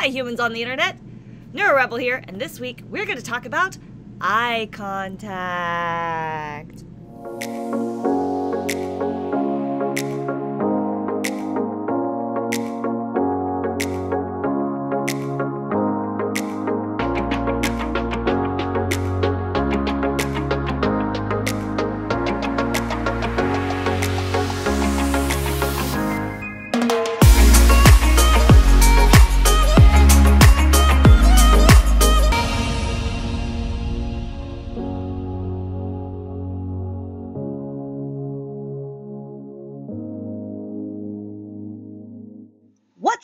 Hi, humans on the internet. NeuroRebel here, and this week we're going to talk about eye contact.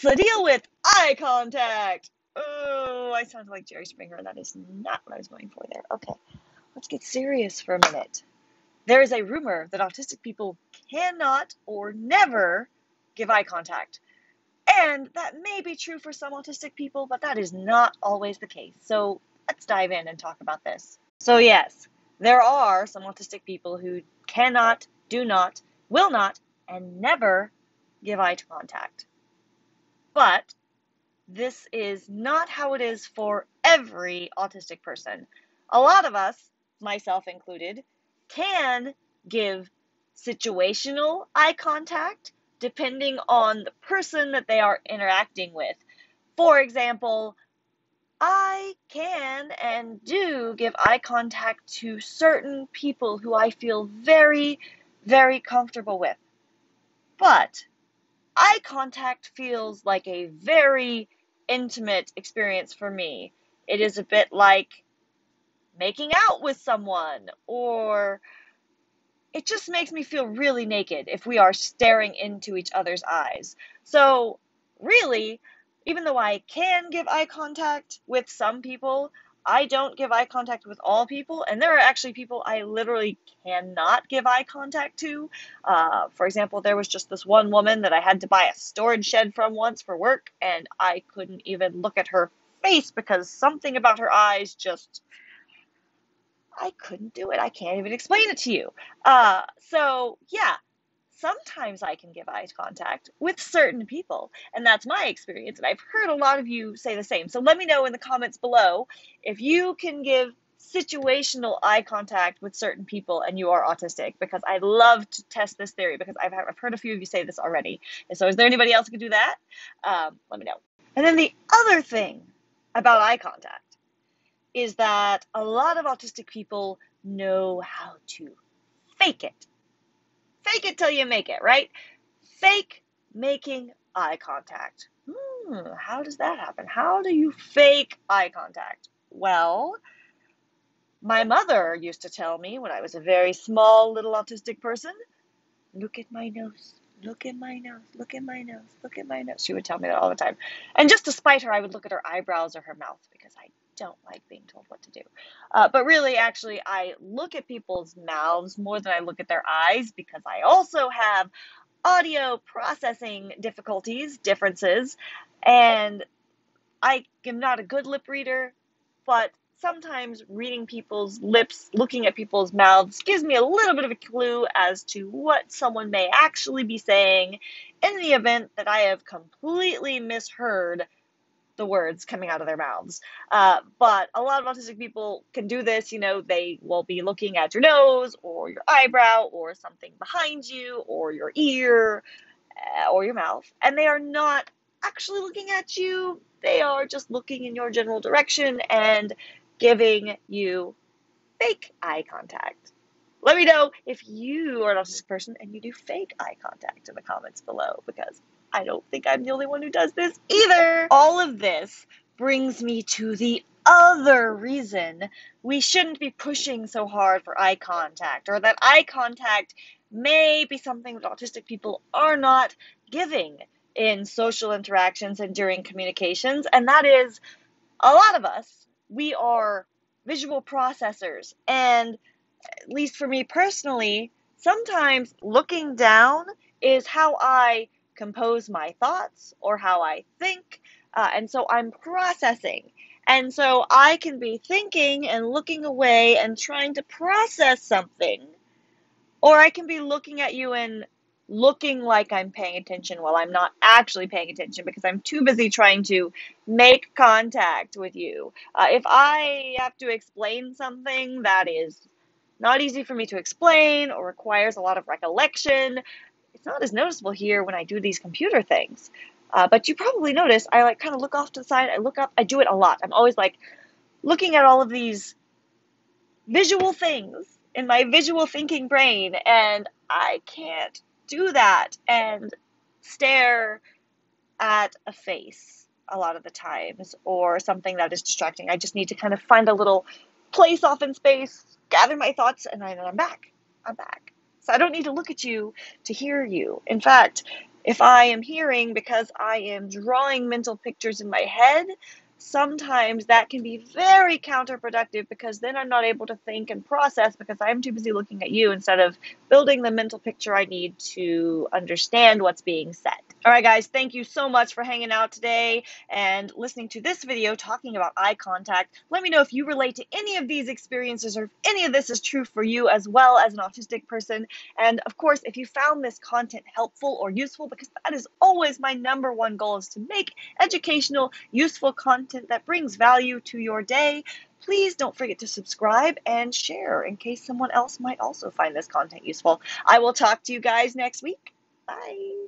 What's the deal with eye contact? Oh, I sound like Jerry Springer. And that is not what I was going for there. Okay, let's get serious for a minute. There is a rumor that autistic people cannot or never give eye contact. And that may be true for some autistic people, but that is not always the case. So let's dive in and talk about this. So, yes, there are some autistic people who cannot, do not, will not, and never give eye contact. But this is not how it is for every autistic person. A lot of us, myself included, can give situational eye contact depending on the person that they are interacting with. For example, I can and do give eye contact to certain people who I feel very, very comfortable with. But eye contact feels like a very intimate experience for me. It is a bit like making out with someone, or it just makes me feel really naked if we are staring into each other's eyes. So, really, even though I can give eye contact with some people, I don't give eye contact with all people, and there are actually people I literally cannot give eye contact to. Uh, for example, there was just this one woman that I had to buy a storage shed from once for work, and I couldn't even look at her face because something about her eyes just. I couldn't do it. I can't even explain it to you. Uh, so, yeah, sometimes I can give eye contact with certain people, and that's my experience. And I've heard a lot of you say the same. So let me know in the comments below if you can give situational eye contact with certain people and you are autistic because I'd love to test this theory because I've, I've heard a few of you say this already. And so, is there anybody else who can do that? Um, let me know. And then the other thing about eye contact is that a lot of autistic people know how to fake it fake it till you make it, right? Fake making eye contact. Hmm, how does that happen? How do you fake eye contact? Well, my mother used to tell me when I was a very small little autistic person, look at my nose, look at my nose, look at my nose, look at my nose. She would tell me that all the time. And just to spite her, I would look at her eyebrows or her mouth because I don't like being told what to do. Uh, but really, actually, I look at people's mouths more than I look at their eyes because I also have audio processing difficulties, differences, and I am not a good lip reader, but sometimes reading people's lips, looking at people's mouths, gives me a little bit of a clue as to what someone may actually be saying in the event that I have completely misheard the words coming out of their mouths. Uh, but a lot of autistic people can do this. You know, they will be looking at your nose or your eyebrow or something behind you or your ear uh, or your mouth, and they are not actually looking at you. They are just looking in your general direction and giving you fake eye contact. Let me know if you are an autistic person and you do fake eye contact in the comments below because I don't think I'm the only one who does this either. All of this brings me to the other reason we shouldn't be pushing so hard for eye contact, or that eye contact may be something that autistic people are not giving in social interactions and during communications, and that is a lot of us, we are visual processors, and at least for me personally, sometimes looking down is how I compose my thoughts or how I think. Uh, and so I'm processing. And so I can be thinking and looking away and trying to process something, or I can be looking at you and looking like I'm paying attention while I'm not actually paying attention because I'm too busy trying to make contact with you. Uh, if I have to explain something that is not easy for me to explain or requires a lot of recollection, not as noticeable here when I do these computer things. Uh, but you probably notice I like kind of look off to the side, I look up, I do it a lot. I'm always like looking at all of these visual things in my visual thinking brain, and I can't do that and stare at a face a lot of the times or something that is distracting. I just need to kind of find a little place off in space, gather my thoughts, and then I'm back. I'm back. So I don't need to look at you to hear you. In fact, if I am hearing because I am drawing mental pictures in my head, sometimes that can be very counterproductive because then I'm not able to think and process because I'm too busy looking at you instead of building the mental picture I need to understand what's being said. All right, guys, thank you so much for hanging out today and listening to this video talking about eye contact. Let me know if you relate to any of these experiences or if any of this is true for you as well as an autistic person. And of course, if you found this content helpful or useful, because that is always my number one goal is to make educational, useful content that brings value to your day. Please don't forget to subscribe and share in case someone else might also find this content useful. I will talk to you guys next week. Bye.